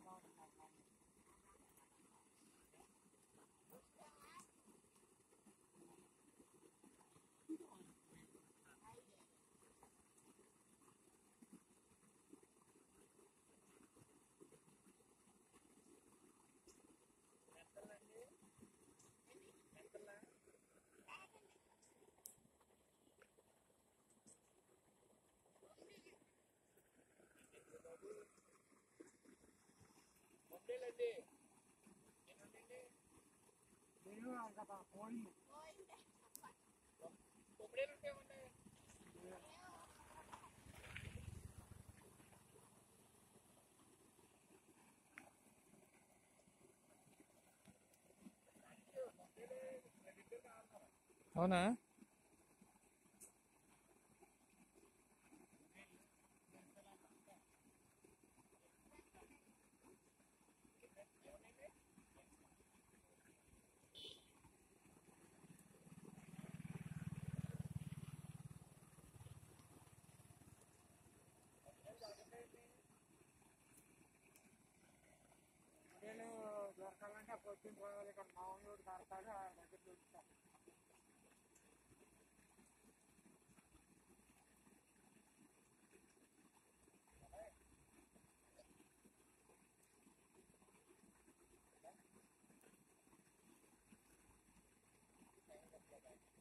trabajo. అవునా నేను దొరకాలంటే పొద్దున్న పోవాలి ఇక్కడ మామూలు కడతాడు ఆ దగ్గర దొరుకుతాను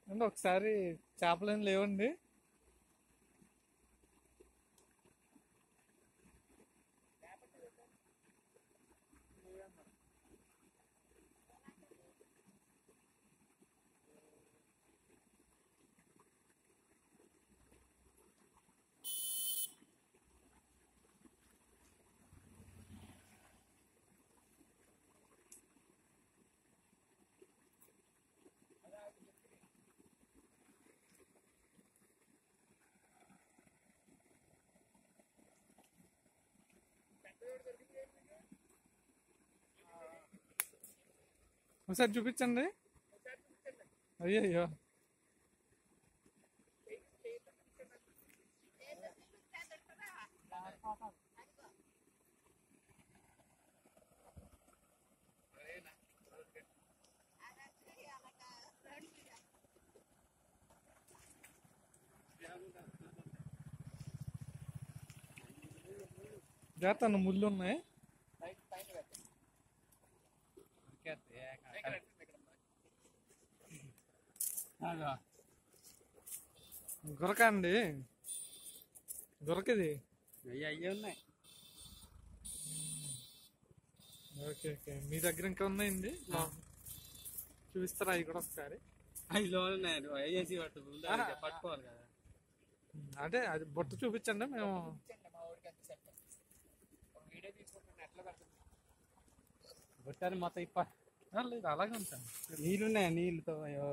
అంటే ఒకసారి చేపలు లేవండి. ఒకసారి చూపించండి అయ్యయ్యో జాతర ముళ్ళు ఉన్నాయి. గురక అండి గురకది అయ్యి అయ్యి ఉన్నాయి. Okay okay. మీ దగ్గర ఇంకా ఉన్నాయండి? చూపిస్తారా? అవి కూడా ఒకసారి. అవి లో ఉన్నాయి. నువ్వు అవి చేసి పట్టు ముందు అది పట్టుకోవాలి కదా. అదే అది బొట్ట చూపించండి మేము. బుట్టాలు మొత్తం ఇప్ప లేదు అలాగే ఉంటాను. నీళ్ళు ఉన్నాయి నీళ్ళతో అయ్యో.